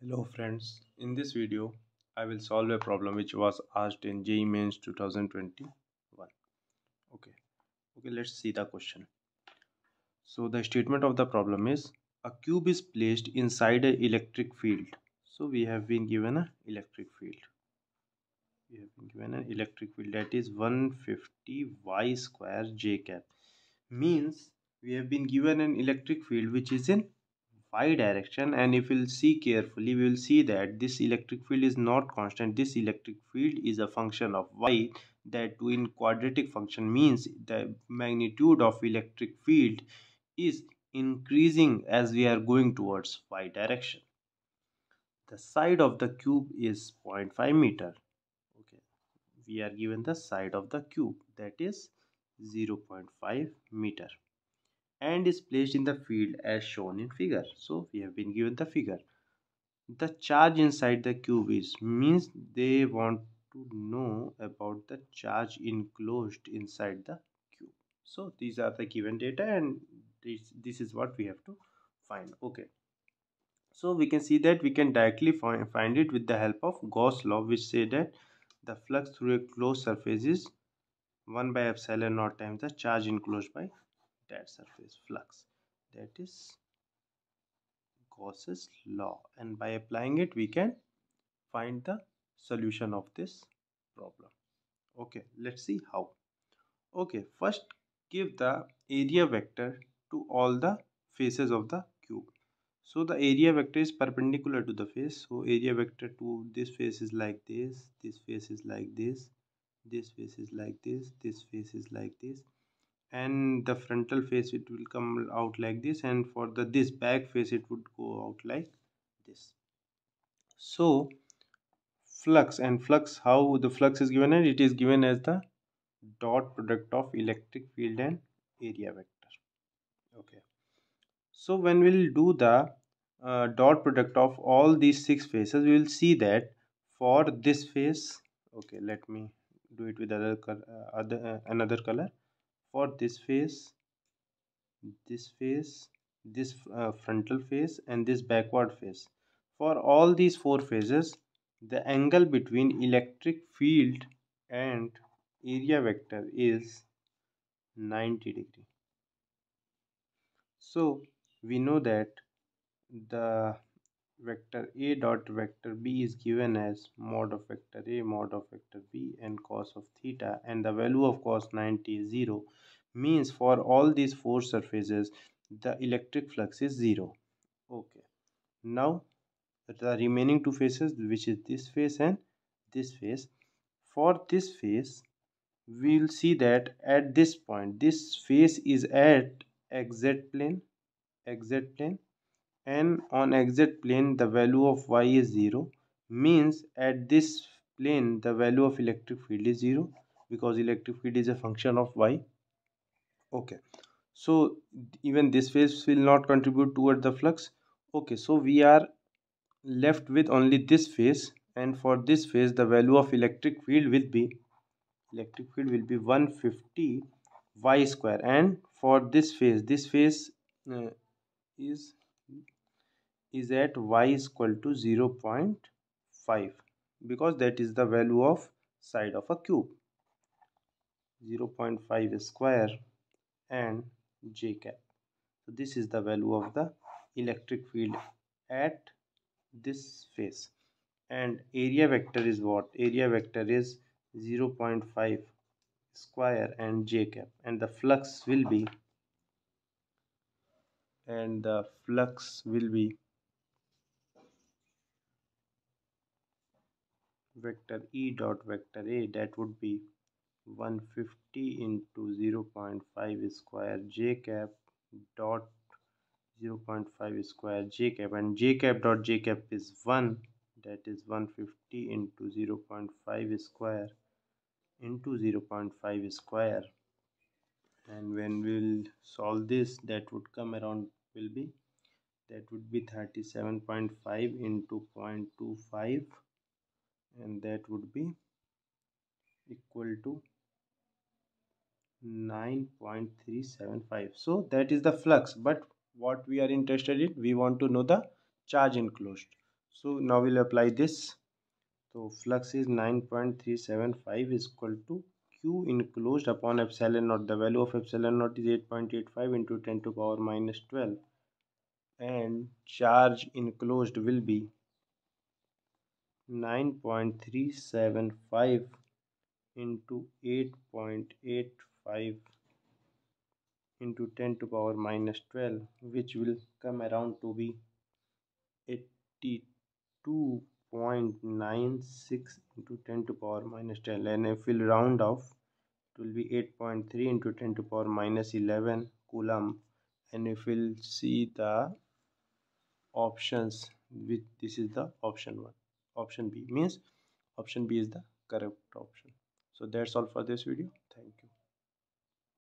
Hello friends, in this video I will solve a problem which was asked in JEE Mains 2021. Okay, okay, let's see the question. So the statement of the problem is a cube is placed inside an electric field. So we have been given an electric field. We have been given an electric field that is 150 y square j cap means we have been given an electric field which is in y direction and if we'll see carefully we will see that this electric field is not constant. This electric field is a function of y. That in quadratic function means the magnitude of electric field is increasing as we are going towards y direction. The side of the cube is 0.5 meter. Okay. We are given the side of the cube. That is 0.5 meter and is placed in the field as shown in figure. So we have been given the figure. The charge inside the cube is means they want to know about the charge enclosed inside the cube. So these are the given data and this this is what we have to find. Okay. So we can see that we can directly find, find it with the help of Gauss law which say that the flux through a closed surface is 1 by epsilon naught times the charge enclosed by that surface flux. That is Gauss's law. And by applying it we can find the solution of this problem. Okay let's see how. Okay first give the area vector to all the faces of the cube. So the area vector is perpendicular to the face. So area vector to this face is like this this face is like this this face is like this this face is like this and the frontal face it will come out like this and for the this back face it would go out like this. So flux and flux how the flux is given and it is given as the dot product of electric field and area vector. Okay. So when we'll do the uh, dot product of all these six faces we will see that for this face okay let me do it with other uh, other uh, another color for this face this face this uh, frontal face and this backward face. For all these four phases the angle between electric field and area vector is 90 degree. So we know that the vector a dot vector b is given as mod of vector a mod of vector b and cos of theta and the value of cos 90 is 0 means for all these four surfaces the electric flux is 0 okay. Now the remaining two faces which is this face and this face. For this face we will see that at this point this face is at exit plane exit plane and on exit plane the value of y is 0 means at this plane the value of electric field is 0 because electric field is a function of y. Okay. So even this phase will not contribute toward the flux. Okay so we are left with only this phase and for this phase the value of electric field will be electric field will be 150 y square. And for this phase this phase uh, is is at y is equal to 0 0.5 because that is the value of side of a cube. 0 0.5 square and j cap. So this is the value of the electric field at this face. And area vector is what? Area vector is 0 0.5 square and j cap. And the flux will be and the flux will be vector e dot vector a that would be 150 into 0 0.5 square j cap dot 0 0.5 square j cap. And j cap dot j cap is 1 that is 150 into 0 0.5 square into 0 0.5 square. And when we'll solve this that would come around will be that would be 37.5 into 0.25 and that would be equal to 9.375 so that is the flux. But what we are interested in we want to know the charge enclosed. So now we'll apply this. So flux is 9.375 is equal to q enclosed upon epsilon naught. The value of epsilon naught is 8.85 into 10 to power minus 12 and charge enclosed will be 9.375 into 8.85 into 10 to power minus 12 which will come around to be 82.96 into 10 to power minus 12 and if we'll round off it will be 8.3 into 10 to power minus 11 coulomb. And if we'll see the options with this is the option one option b means option b is the correct option. So that's all for this video. Thank you